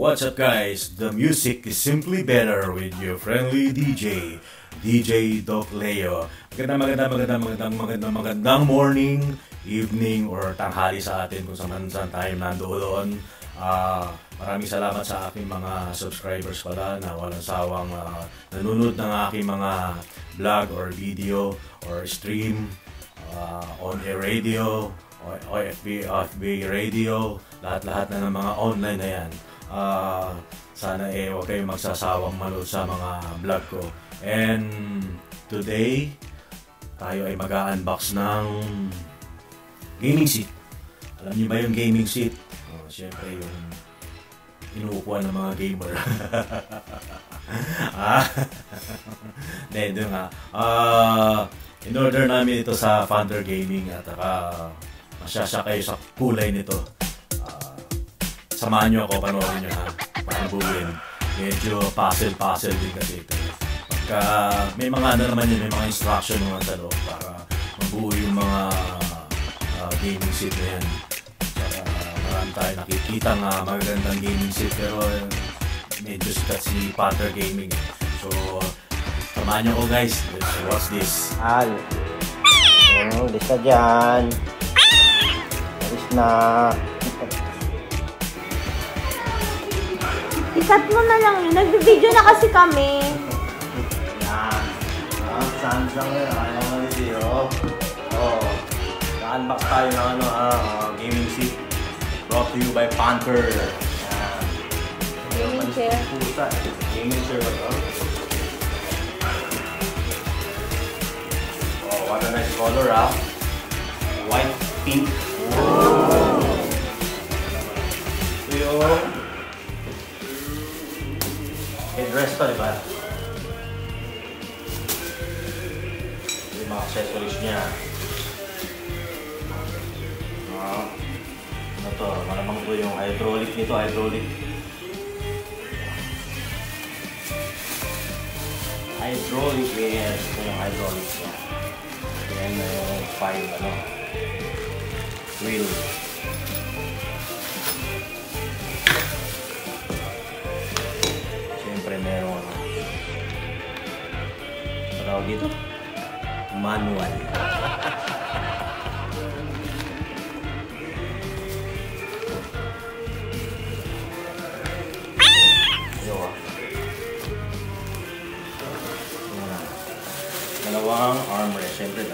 What's up guys? The music is simply better with your friendly DJ, DJ Doc Leo. Magandang magandang magandang magandang magandang magandang morning, evening, or tanghali sa atin kung saan saan tayo nandoon. Ah, maraming salamat sa aking mga subscribers pala na walang sawang ah, nanonood ng aking mga vlog or video or stream uh, on-air radio, o- OFB, OFB radio, lahat-lahat na ng mga online na yan. Ah, sana eh huwag kayong magsasawang manood sa mga vlog ko. And today, tayo ay mag-unbox ng gaming seat. Alam niyo ba yung gaming seat? Oh, Siyempre yung inuupuan ng mga gamer. ah, hindi, nga. Ah, in-order namin ito sa Thunder Gaming at uh, masyasya kayo sa kulay nito. Ah, samahan nyo ako, panoorin nyo ha. Panabuhin. Medyo puzzle-puzzle din kasi ito. Pagka may mga ano naman yun, may mga instruction naman sa loob para mabuo yung mga ah, gaming seat na yan. Para marami tayo nakikita nga magagandang gaming seat pero eh, medyo sikat si Panther Gaming. eh. So, samahan nyo ko guys. Let's watch this. Al. Oh, lista dyan. Alis na. Ikat mo na lang yun. Nag-video na kasi kami. Yan. Ah, Samsung yun. Ayaw mo rin zero. Oh. Na-unbox tayo ng ano, ah, ah, gaming seat. Brought to you by Panther. Yan. Gaming chair. Pusa. Gaming chair ba to? Oh, what a nice color ah. White, pink. Ito yung headrest to, di ba? Yung mga accessories niya. Ah, ano to? Malamang to yung hydraulic nito, hydraulic. Hydraulic, yes. Ito yung hydraulic niya. Yan na yung five, ano, wheel. Tawag dito? Manual. Ah. Dalawang armrest. Siyempre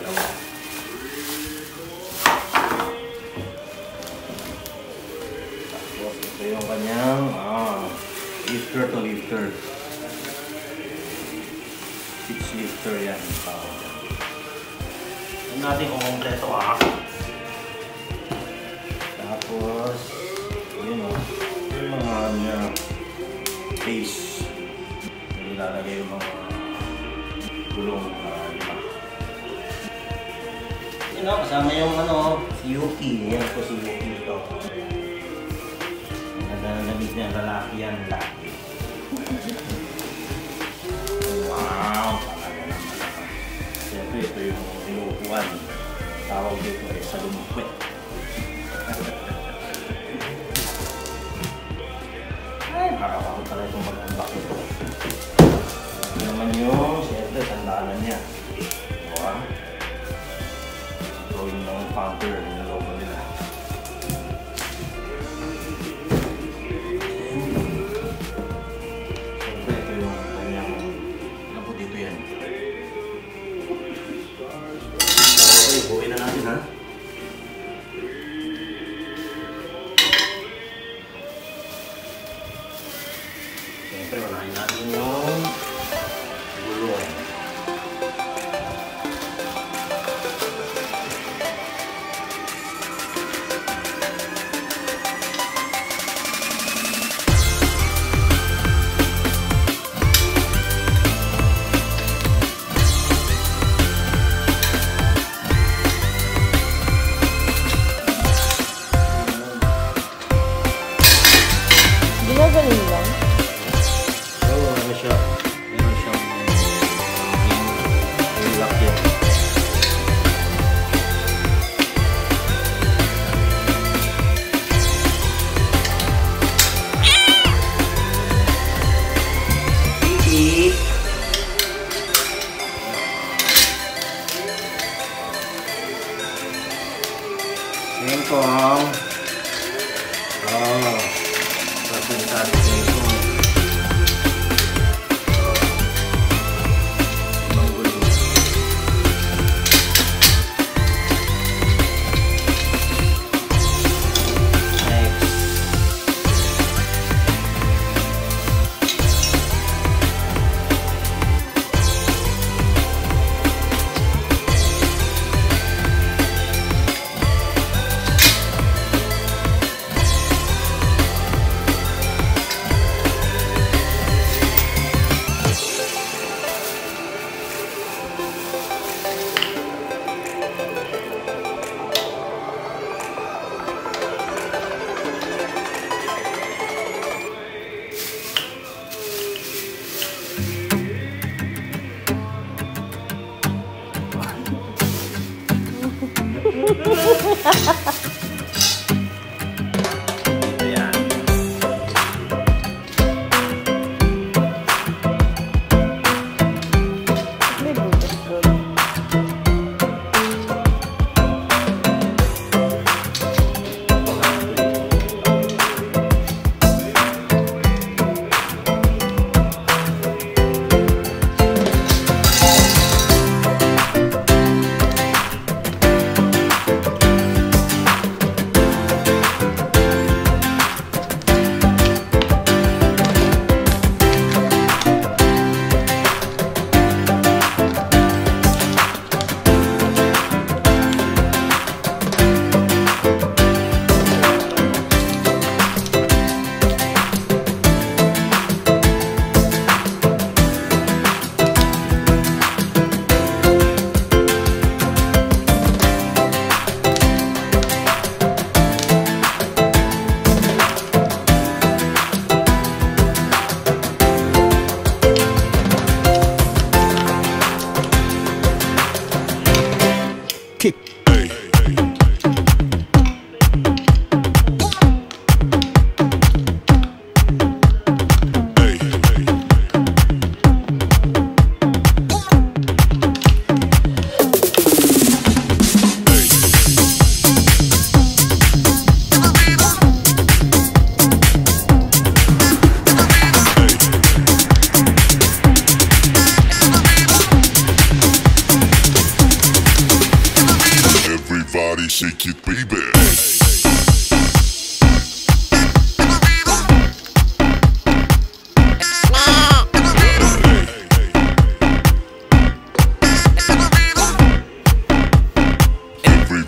lifter yan. Uh, Tignan natin kung kompleto ah. Tapos, yun o. Yung mga ano niya, base. Nilalagay yung mga gulong. Uh, lima. Yun o, kasama yung ano, si Yuki. Yan po si Yuki ito. Ang ganda ng damit niya, lalaki yan, lalaki.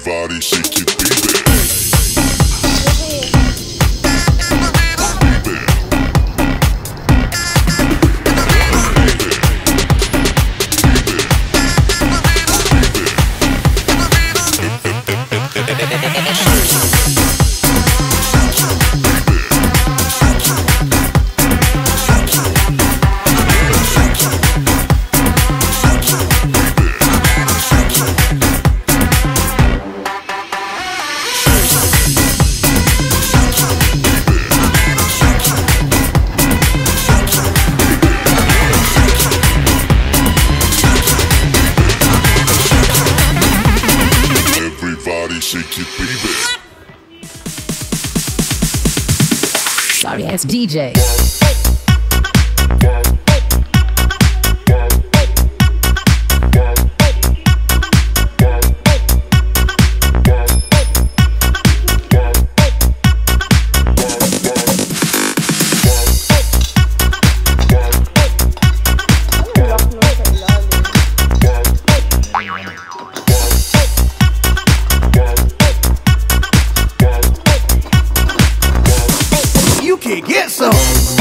body, shake your baby. DJ. Yes.